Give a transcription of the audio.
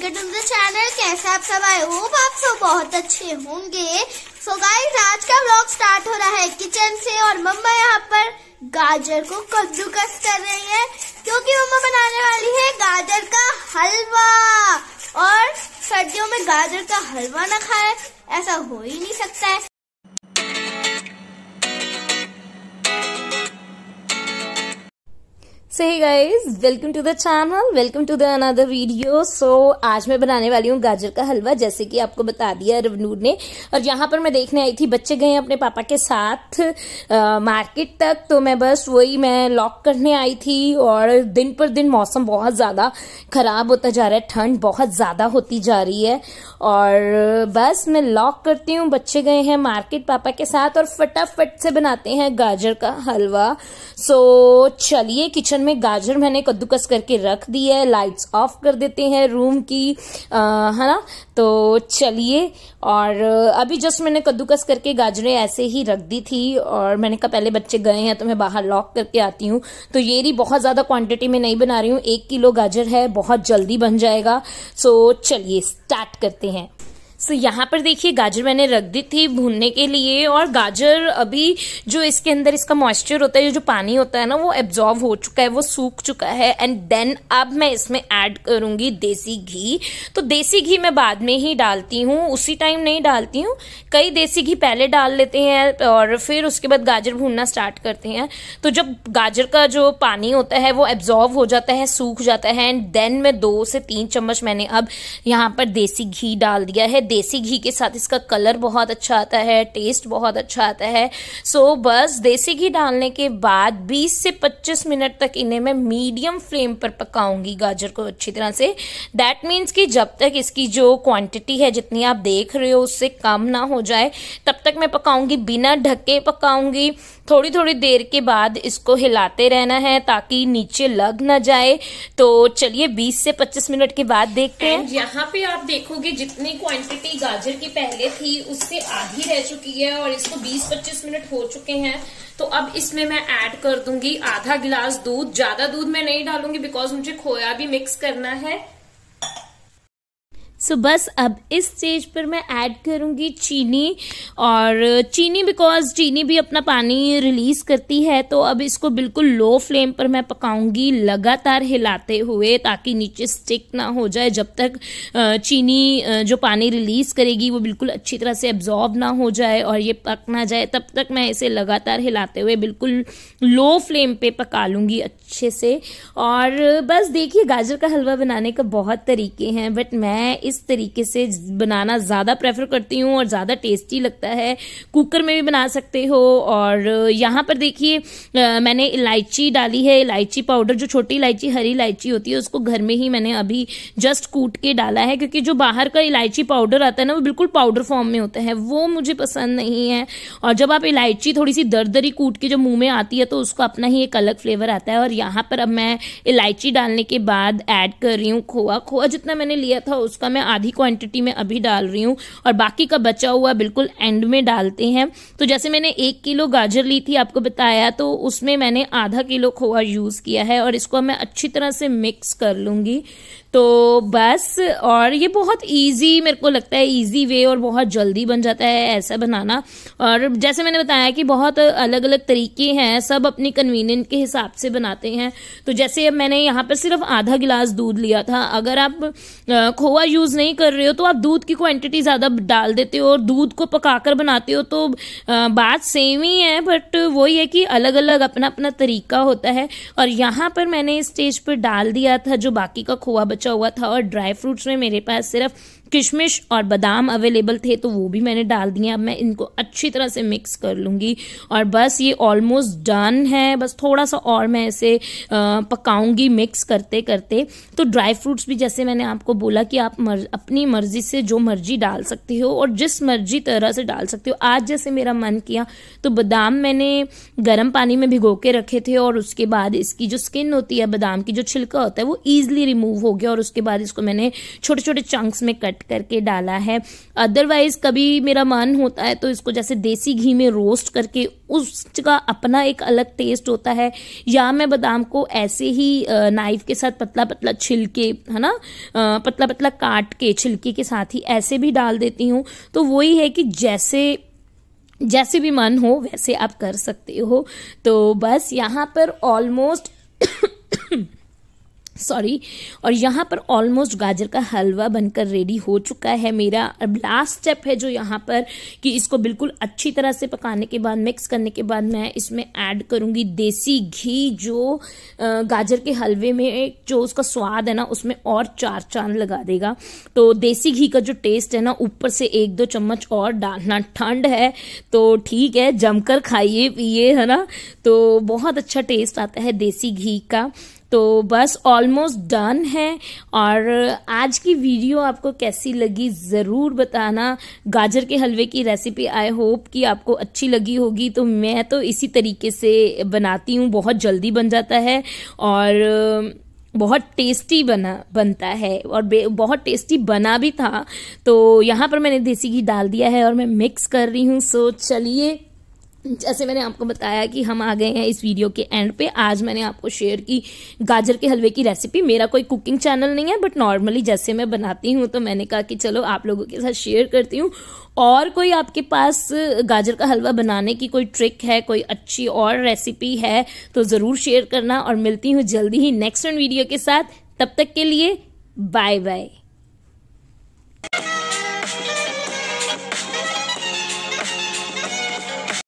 Welcome to the channel कैसे आप सब आए? होप आप सब बहुत अच्छे होंगे। सो गाइस आज का ब्लॉग स्टार्ट हो रहा है किचन से और मम्मा यहाँ पर गाजर को कद्दूकस कर रही है, क्योंकि मम्मा बनाने वाली है गाजर का हलवा। और सर्दियों में गाजर का हलवा ना खाए, ऐसा हो ही नहीं सकता है। So hey guys. Welcome to the channel welcome to the another video so आज मैं बनाने वाली हूँ गाजर का हलवा जैसे कि आपको बता दिया रवनूर ने। और यहाँ पर मैं देखने आई थी बच्चे गए अपने पापा के साथ आ, मार्केट तक। तो मैं बस वही मैं लॉक करने आई थी और दिन पर दिन मौसम बहुत ज़्यादा खराब होता जा रहा है ठंड बहुत ज़्यादा होती जा रही है। और बस मैं लॉक करती हूँ बच्चे गए हैं मार्केट पापा के साथ और फटाफट से बनाते हैं गाजर का हलवा। सो चलिए किचन किचन में गाजर मैंने कद्दूकस करके रख दी है लाइट्स ऑफ़ कर देते हैं रूम की है ना? तो चलिए, और अभी जस्ट मैंने कद्दूकस करके गाजरें ऐसे ही रख दी थी, और मैंने कहा पहले बच्चे गए हैं तो मैं बाहर लॉक करके आती हूँ। तो ये रही बहुत ज़्यादा क्वांटिटी में नहीं बना रही हूँ, एक किलो गाजर है, बहुत जल्दी बन जाएगा। सो चलिए स्टार्ट करते हैं। सो so, यहाँ पर देखिए गाजर मैंने रख दी थी भूनने के लिए और गाजर अभी जो इसके अंदर इसका मॉइस्चर होता है जो पानी होता है ना वो एब्जॉर्व हो चुका है वो सूख चुका है। एंड देन अब मैं इसमें ऐड करूँगी देसी घी। तो देसी घी मैं बाद में ही डालती हूँ उसी टाइम नहीं डालती हूँ। कई देसी घी पहले डाल लेते हैं और फिर उसके बाद गाजर भूनना स्टार्ट करते हैं। तो जब गाजर का जो पानी होता है वो एब्जॉर्व हो जाता है सूख जाता है। एंड देन मैं दो से तीन चम्मच मैंने अब यहाँ पर देसी घी डाल दिया है। देसी घी के साथ इसका कलर बहुत अच्छा आता है टेस्ट बहुत अच्छा आता है। सो so, बस देसी घी डालने के बाद 20 से 25 मिनट तक इन्हें मैं मीडियम फ्लेम पर पकाऊँगी गाजर को अच्छी तरह से। दैट मीन्स कि जब तक इसकी जो क्वांटिटी है जितनी आप देख रहे हो उससे कम ना हो जाए तब तक मैं पकाऊँगी बिना ढके पकाऊँगी। थोड़ी थोड़ी देर के बाद इसको हिलाते रहना है ताकि नीचे लग ना जाए। तो चलिए 20 से 25 मिनट के बाद देखते हैं। यहाँ पे आप देखोगे जितनी क्वांटिटी गाजर की पहले थी, उससे आधी रह चुकी है और इसको 20-25 मिनट हो चुके हैं। तो अब इसमें मैं ऐड कर दूँगी आधा गिलास दूध। ज़्यादा दूध मैं नहीं डालूँगी बिकॉज़ मुझे खोया भी मिक्स करना है। सो so, बस अब इस स्टेज पर मैं ऐड करूँगी चीनी और चीनी बिकॉज़ चीनी भी अपना पानी रिलीज़ करती है तो अब इसको बिल्कुल लो फ्लेम पर मैं पकाऊँगी लगातार हिलाते हुए ताकि नीचे स्टिक ना हो जाए। जब तक चीनी जो पानी रिलीज़ करेगी वो बिल्कुल अच्छी तरह से एब्जॉर्ब ना हो जाए और ये पक ना जाए तब तक मैं इसे लगातार हिलाते हुए बिल्कुल लो फ्लेम पर पका लूँगी अच्छे से। और बस देखिए गाजर का हलवा बनाने का बहुत तरीके हैं बट मैं इस तरीके से बनाना ज़्यादा प्रेफर करती हूँ और ज़्यादा टेस्टी लगता है। कुकर में भी बना सकते हो और यहाँ पर देखिए मैंने इलायची डाली है। इलायची पाउडर जो छोटी इलायची, हरी इलायची होती है, उसको घर में ही मैंने अभी जस्ट कूट के डाला है, क्योंकि जो बाहर का इलायची पाउडर आता है ना, वो बिल्कुल पाउडर फॉर्म में होता है। वो मुझे पसंद नहीं है। और जब आप इलायची थोड़ी सी दरदरी कूट के जब मुँह में आती है तो उसका अपना ही एक अलग फ्लेवर आता है। और यहाँ पर अब मैं इलायची डालने के बाद ऐड कर रही हूँ खोआ। खोआ जितना मैंने लिया था, उसका मैं आधी क्वांटिटी में अभी डाल रही हूँ और बाकी का बचा हुआ बिल्कुल एंड में डालते हैं। तो जैसे मैंने एक किलो गाजर ली थी, आपको बताया तो उसमें मैंने आधा किलो खोआ यूज़ किया है और इसको मैं अच्छी तरह से मिक्स कर लूँगी। तो बस, और ये बहुत इजी मेरे को लगता है इजी वे और बहुत जल्दी बन जाता है ऐसा बनाना। और जैसे मैंने बताया कि बहुत अलग अलग तरीके हैं, सब अपनी कन्वीनियंट के हिसाब से बनाते हैं। तो जैसे मैंने यहाँ पर सिर्फ़ आधा गिलास दूध लिया था। अगर आप खोआ यूज़ नहीं कर रहे हो तो आप दूध की क्वांटिटी ज़्यादा डाल देते हो और दूध को पकाकर बनाते हो तो बात सेम ही है बट वही है कि अलग अलग अपना अपना तरीका होता है। और यहाँ पर मैंने स्टेज पर डाल दिया था जो बाकी का खोआ बचा हुआ था और ड्राई फ्रूट्स में मेरे पास सिर्फ़ किशमिश और बादाम अवेलेबल थे तो वो भी मैंने डाल दिए। अब मैं इनको अच्छी तरह से मिक्स कर लूँगी और बस ये ऑलमोस्ट डन है। बस थोड़ा सा और मैं इसे पकाऊँगी मिक्स करते करते तो ड्राई फ्रूट्स भी जैसे मैंने आपको बोला कि आप मर, अपनी मर्ज़ी से जो मर्ज़ी डाल सकते हो और जिस मर्ज़ी तरह से डाल सकते हो। आज जैसे मेरा मन किया तो बादाम मैंने गर्म पानी में भिगो के रखे थे और उसके बाद इसकी जो स्किन होती है बादाम की जो छिलका होता है वो ईजिली रिमूव हो गया और उसके बाद इसको मैंने छोटे छोटे चंक्स में कट कट करके डाला है। अदरवाइज़ कभी मेरा मन होता है तो इसको जैसे देसी घी में रोस्ट करके उसका अपना एक अलग टेस्ट होता है। या मैं बादाम को ऐसे ही नाइफ के साथ पतला पतला छिलके, है ना? पतला पतला काट के, छिलके के साथ ही ऐसे भी डाल देती हूँ। तो वही है कि जैसे जैसे भी मन हो, वैसे आप कर सकते हो। तो बस यहाँ पर ऑलमोस्ट सॉरी और यहाँ पर ऑलमोस्ट गाजर का हलवा बनकर रेडी हो चुका है मेरा। अब लास्ट स्टेप है जो यहाँ पर कि इसको बिल्कुल अच्छी तरह से पकाने के बाद मिक्स करने के बाद मैं इसमें ऐड करूँगी देसी घी जो गाजर के हलवे में जो उसका स्वाद है ना, उसमें और चार चाँद लगा देगा। तो देसी घी का जो टेस्ट है ना, ऊपर से एक दो चम्मच और डालना ठंड है। तो ठीक है, जमकर खाइए, पिए, है ना? तो बहुत अच्छा टेस्ट आता है देसी घी का। तो बस ऑलमोस्ट डन है। और आज की वीडियो आपको कैसी लगी ज़रूर बताना। गाजर के हलवे की रेसिपी आई होप कि आपको अच्छी लगी होगी। तो मैं तो इसी तरीके से बनाती हूँ। बहुत जल्दी बन जाता है और बहुत टेस्टी बना, बनता है। और बहुत टेस्टी बना भी था। तो यहाँ पर मैंने देसी घी डाल दिया है और मैं मिक्स कर रही हूँ। सो चलिए जैसे मैंने आपको बताया कि हम आ गए हैं इस वीडियो के एंड पे। आज मैंने आपको शेयर की गाजर के हलवे की रेसिपी मेरा कोई कुकिंग चैनल नहीं है बट नॉर्मली जैसे मैं बनाती हूँ तो मैंने कहा कि चलो आप लोगों के साथ शेयर करती हूँ। और कोई आपके पास गाजर का हलवा बनाने की कोई ट्रिक है, कोई अच्छी और रेसिपी है तो ज़रूर शेयर करना। और मिलती हूँ जल्दी ही नेक्स्ट वीडियो के साथ। तब तक के लिए बाय बाय